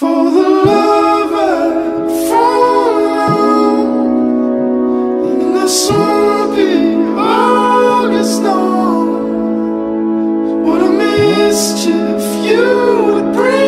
For the love I found the August What a mischief you would bring.